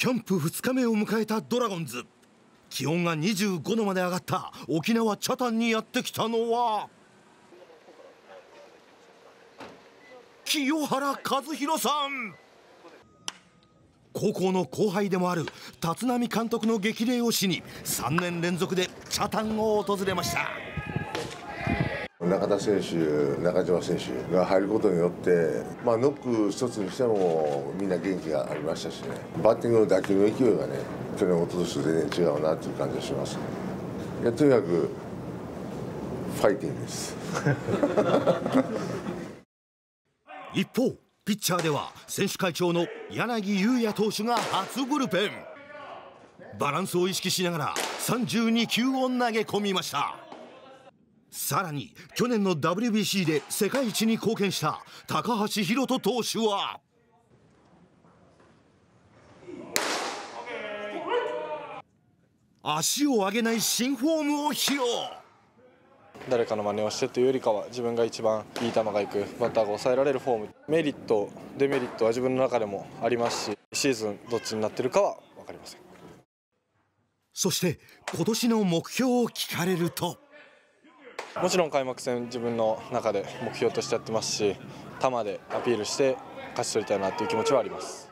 キャンプ2日目を迎えたドラゴンズ。気温が25度まで上がった。沖縄北谷にやってきたのは清原和博さん。高校の後輩でもある立浪監督の激励をしに3年連続で北谷を訪れました。中田選手、中島選手が入ることによって、まあ、ノック一つにしてもみんな元気がありましたしね。バッティングの打球の勢いがね去年、おととしと全然違うなという感じがします、ね、いやとにかくファイティングです。一方ピッチャーでは選手会長の柳裕也投手が初ブルペン。バランスを意識しながら32球を投げ込みました。さらに去年の WBC で世界一に貢献した高橋宏斗投手は。足を上げない新フォームを披露。誰かの真似をしてというよりかは自分が一番いい球がいくバッターが抑えられるフォーム。メリットデメリットは自分の中でもありますしシーズンどっちになってるかは分かりません。そして今年の目標を聞かれるともちろん開幕戦自分の中で目標としてやってますし球でアピールして勝ち取りたいなという気持ちはあります。